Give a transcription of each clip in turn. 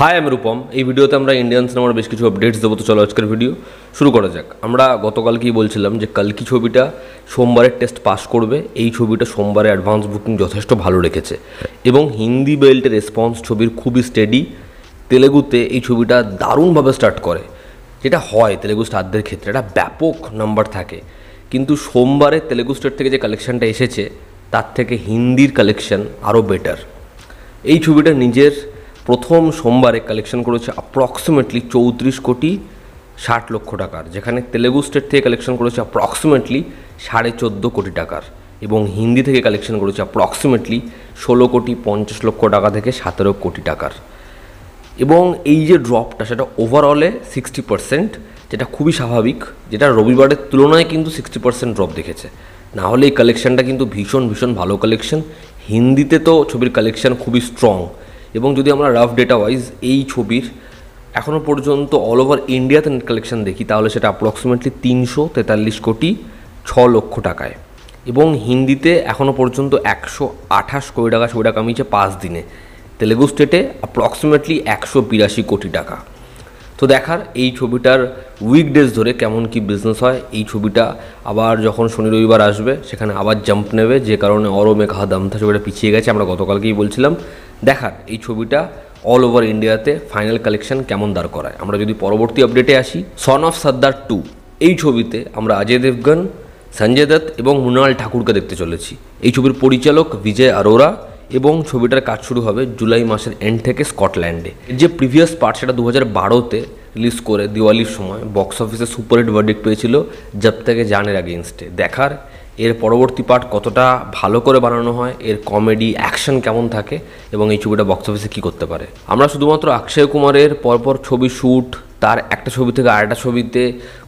High আমি রূপম এই ভিডিওতে আমরা ইন্ডিয়ান সিনেমার বেশ কিছু আপডেটস দেবো। তো চলো আজকের ভিডিও শুরু করা যাক। আমরা গতকাল কি বলছিলাম যে কালকি ছবিটা সোমবারের টেস্ট পাস করবে, এই ছবিটা সোমবারে অ্যাডভান্স বুকিং যথেষ্ট ভালো রেখেছে। এবং হিন্দি বেল্টের রেসপন্স ছবির খুবই স্টেডি তেলেগুতে এই ছবিটা দারুণভাবে স্টার্ট করে। যেটা হয় তেলেগু স্টারদের ক্ষেত্রে, এটা ব্যাপক নাম্বার থাকে। কিন্তু সোমবারে তেলেগু স্টেট থেকে যে কালেকশনটা এসেছে, তার থেকে হিন্দির কালেকশন আরও বেটার এই ছবিটা নিজের প্রথম সোমবারে কালেকশন করেছে অ্যাপ্রক্সিমেটলি চৌত্রিশ কোটি ষাট লক্ষ টাকার, যেখানে তেলেগু স্টেট থেকে কালেকশন করেছে অ্যাপ্রক্সিমেটলি সাড়ে চোদ্দ কোটি টাকার এবং হিন্দি থেকে কালেকশন করেছে অ্যাপ্রক্সিমেটলি ষোলো কোটি পঞ্চাশ লক্ষ টাকা থেকে সতেরো কোটি টাকার। এবং এই যে ড্রপটা সেটা ওভারঅলে সিক্সটি পার্সেন্ট যেটা খুবই স্বাভাবিক, যেটা রবিবারের তুলনায় কিন্তু সিক্সটি পার্সেন্ট ড্রপ দেখেছে। না হলে এই কালেকশনটা কিন্তু ভীষণ ভীষণ ভালো কালেকশন হিন্দিতে তো ছবির কালেকশন খুবই স্ট্রং এবং যদি আমরা রাফ ডেটা ওয়াইজ এই ছবির এখনও পর্যন্ত অল ওভার ইন্ডিয়াতে নেট কালেকশন দেখি, তাহলে সেটা অ্যাপ্রক্সিমেটলি তিনশো তেতাল্লিশ কোটি ছ লক্ষ টাকায়। এবং হিন্দিতে এখনও পর্যন্ত একশো আঠাশ কোটি টাকা ছবিটা কামিয়েছে পাঁচ দিনে। তেলেগু স্টেটে অ্যাপ্রক্সিমেটলি একশো বিরাশি কোটি টাকা। তো দেখার এই ছবিটার উইকডেজ ধরে কেমন কি বিজনেস হয়, এই ছবিটা আবার যখন শনি রবিবার আসবে, সেখানে আবার জাম্প নেবে, যে কারণে অরো মেঘা দামথা ছবিটা পিছিয়ে গেছে, আমরা গতকালকেই বলছিলাম। দেখার এই ছবিটা অল ওভার ইন্ডিয়াতে ফাইনাল কালেকশন কেমন দাঁড় করায়। আমরা যদি পরবর্তী আপডেটে আসি সন অফ সর্দার টু এই ছবিতে আমরা অজয় দেবগন সঞ্জয় দত্ত এবং মৃণাল ঠাকুরকে দেখতে চলেছি। এই ছবির পরিচালক বিজয় আরোরা এবং ছবিটার কাজ শুরু হবে জুলাই মাসের এন্ড থেকে স্কটল্যান্ডে যে প্রিভিয়াস পার্ট সেটা দু হাজার বারোতে রিলিজ করে দিওয়ালির সময় বক্স অফিসে সুপারহিট ভার্ডিক্ট পেয়েছিল, জব থেকে জানের আগেনস্টে দেখার এর পরবর্তী পার্ট কতটা ভালো করে বানানো হয়, এর কমেডি অ্যাকশন কেমন থাকে এবং এই ছবিটা বক্স অফিসে কী করতে পারে। আমরা শুধুমাত্র অক্ষয় কুমারের পরপর ছবি শ্যুট তার একটা ছবি থেকে আরেকটা ছবিতে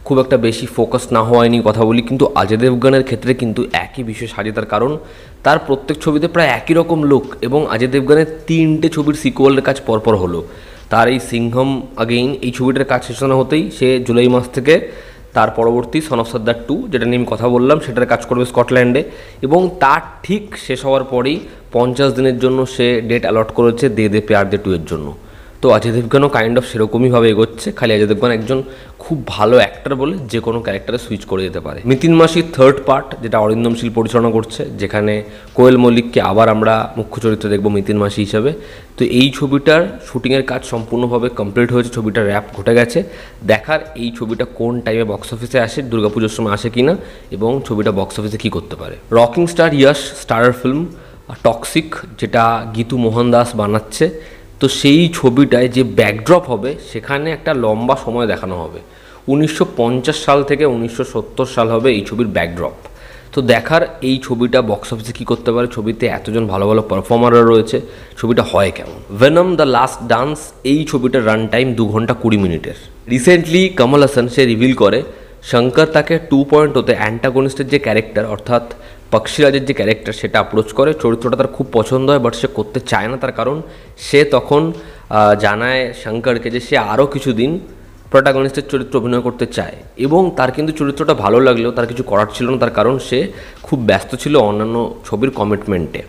খুব একটা বেশি ফোকাস না হওয়ায় নিয়ে কথা বলি, কিন্তু অজয় দেবগানের ক্ষেত্রে কিন্তু একই বিষয় সাজে তার কারণ, তার প্রত্যেক ছবিতে প্রায় একই রকম লুক এবং অজয় দেবগানের তিনটে ছবির সিকুয়ালের কাজ পরপর হলো। তার এই সিংহম আগেইন এই ছবিটার কাজ শেষ না হতেই সে জুলাই মাস থেকে তার পরবর্তী সন অফ সর্দার টু যেটা নিয়ে আমি কথা বললাম সেটার কাজ করবে স্কটল্যান্ডে এবং তার ঠিক শেষ হওয়ার পরেই পঞ্চাশ দিনের জন্য সে ডেট অ্যালট করেছে দে দে পেয়ার দে টু এর জন্য তো অজয় দেবগানও কাইন্ড অফ সেরকমইভাবে এগোচ্ছে। খালি অজয় দেবগান একজন খুব ভালো অ্যাক্টর বলে যে কোনো ক্যারেক্টারে সুইচ করে যেতে পারে। মিতিন মাসির থার্ড পার্ট যেটা অরিন্দম শীল পরিচালনা করছে, যেখানে কোয়েল মল্লিককে আবার আমরা মুখ্য চরিত্র দেখব মিতিন মাসি হিসাবে। তো এই ছবিটার শুটিংয়ের কাজ সম্পূর্ণভাবে কমপ্লিট হয়েছে, ছবিটার র্যাপ ঘটে গেছে। দেখার এই ছবিটা কোন টাইমে বক্স অফিসে আসে, দুর্গাপুজোর সময় আসে কিনা, এবং ছবিটা বক্স অফিসে কী করতে পারে। Rocking star Yash star film Toxic যেটা গীতু মোহন দাস বানাচ্ছে। তো সেই ছবিটায় যে ব্যাকড্রপ হবে, সেখানে একটা লম্বা সময় দেখানো হবে। উনিশশো পঞ্চাশ সাল থেকে উনিশশো সত্তর সাল হবে এই ছবির ব্যাকড্রপ তো দেখার এই ছবিটা বক্স অফিসে কী করতে পারে? ছবিতে এতজন ভালো ভালো পারফর্মাররা রয়েছে। ছবিটা হয় কেমন? ভেনম দ্য লাস্ট ডান্স এই ছবিটার রান টাইম দু ঘণ্টা কুড়ি মিনিটের। রিসেন্টলি কমল হাসান সে রিভিল করে শঙ্কর তাকে টু পয়েন্ট হতে অ্যান্টাগনিস্টের যে ক্যারেক্টার অর্থাৎ পক্ষীরাজের যে ক্যারেক্টার সেটা অ্যাপ্রোচ করে, চরিত্রটা তার খুব পছন্দ হয় বাট সে করতে চায় না তার কারণ সে তখন জানায় শঙ্করকে যে সে আরও কিছুদিন প্রোটাগনিস্টের চরিত্র অভিনয় করতে চায়। এবং তার কিন্তু চরিত্রটা ভালো লাগলেও তার কিছু করার ছিল না, তার কারণ সে খুব ব্যস্ত ছিল অন্যান্য ছবির কমিটমেন্টে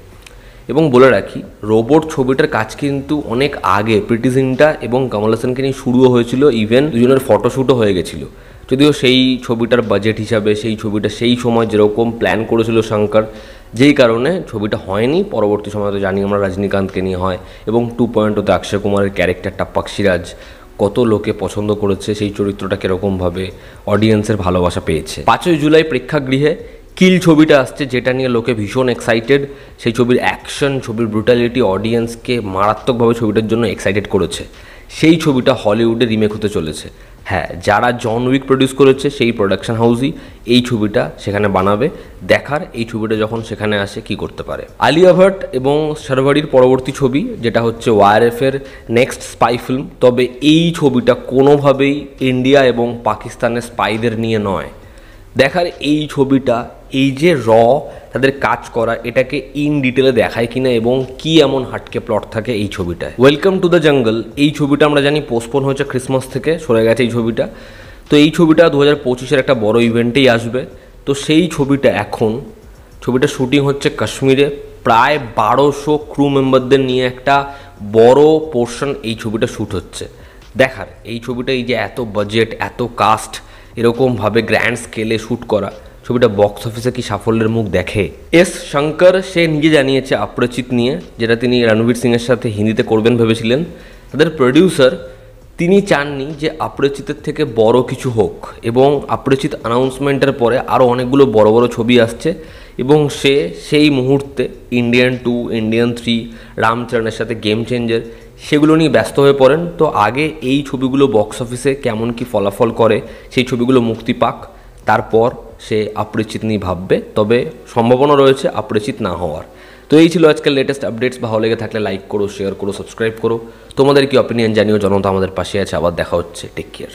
এবং বলে রাখি রোবট ছবিটার কাজ কিন্তু অনেক আগে প্রিটিজিনটা এবং কমল হাসানকে নিয়ে শুরুও হয়েছিল ইভেন দুজনের ফটোশ্যুটও হয়ে গেছিল। যদিও সেই ছবিটার বাজেট হিসাবে, সেই ছবিটা সেই সময় যেরকম প্ল্যান করেছিল শঙ্কর, যেই কারণে ছবিটা হয়নি। পরবর্তী সময় তো জানি আমরা রজনীকান্তকে নিয়ে হয়। এবং টু পয়েন্ট ওতে অক্ষয় কুমারের ক্যারেক্টারটা পাক্ষিরাজ কত লোকে পছন্দ করেছে, সেই চরিত্রটা কীরকমভাবে অডিয়েন্সের ভালোবাসা পেয়েছে। পাঁচই জুলাই প্রেক্ষাগৃহে কিল ছবিটা আসছে, যেটা নিয়ে লোকে ভীষণ এক্সাইটেড সেই ছবির অ্যাকশন ছবির ব্রুটালিটি অডিয়েন্সকে মারাত্মকভাবে ছবিটার জন্য এক্সাইটেড করেছে। সেই ছবিটা হলিউডে রিমেক হতে চলেছে। হ্যাঁ যারা জন উইক প্রডিউস করেছে সেই প্রোডাকশন হাউসই এই ছবিটা সেখানে বানাবে। দেখার এই ছবিটা যখন সেখানে আসে কি করতে পারে? আলিয়া ভট্ট এবং সারভারির পরবর্তী ছবি, যেটা হচ্ছে ওয়ারএফের নেক্সট স্পাই ফিল্ম তবে এই ছবিটা কোনোভাবেই ইন্ডিয়া এবং পাকিস্তানের স্পাইদের নিয়ে নয়। দেখার এই ছবিটা এই যে র, তাদের কাজ করা, এটাকে ইন ডিটেলে দেখায় কিনা এবং কি এমন হাটকে প্লট থাকে এই ছবিটায়। ওয়েলকাম টু দ্য জঙ্গল এই ছবিটা আমরা জানি পোস্টপোন হয়েছে ক্রিসমাস থেকে, সরে গেছে এই ছবিটা। তো এই ছবিটা দু হাজার পঁচিশের একটা বড় ইভেন্টেই আসবে। তো সেই ছবিটা এখন, ছবিটা শুটিং হচ্ছে কাশ্মীরে, প্রায় বারোশো ক্রু মেম্বারদের নিয়ে একটা বড় পোর্শন এই ছবিটা শ্যুট হচ্ছে। দেখার, এই ছবিটা এই যে এত বাজেট এত কাস্ট এরকমভাবে গ্র্যান্ড স্কেলে শ্যুট করা। ছবিটা বক্স অফিসে কি সাফল্যের মুখ দেখে? এস শঙ্কর, সে নিজে জানিয়েছে অপরিচিত নিয়ে, যেটা তিনি রণবীর সিংয়ের সাথে হিন্দিতে করবেন ভেবেছিলেন। তাদের প্রডিউসার তিনি চাননি যে অপরিচিতের থেকে বড় কিছু হোক, এবং অপরিচিত অ্যানাউন্সমেন্টের পরে আরও অনেকগুলো বড় বড় ছবি আসছে, এবং সে সেই মুহূর্তে ইন্ডিয়ান টু ইন্ডিয়ান থ্রি রামচরণের সাথে গেম চেঞ্জার সেগুলো নিয়ে ব্যস্ত হয়ে পড়েন। তো আগে এই ছবিগুলো বক্স অফিসে কেমন কি ফলাফল করে, সেই ছবিগুলো মুক্তি পাক, তারপর সে অপরিচিত নিয়ে ভাববে, তবে সম্ভাবনা রয়েছে অপরিচিত না হওয়ার। তো এই ছিল আজকের লেটেস্ট আপডেটস ভালো লেগে থাকলে লাইক করো শেয়ার করো সাবস্ক্রাইব করো। তোমাদের কি অপিনিয়ন জানিও জনতা আমাদের পাশে আছে, আবার দেখা হচ্ছে। Take care